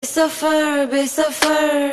Be suffer, be suffer.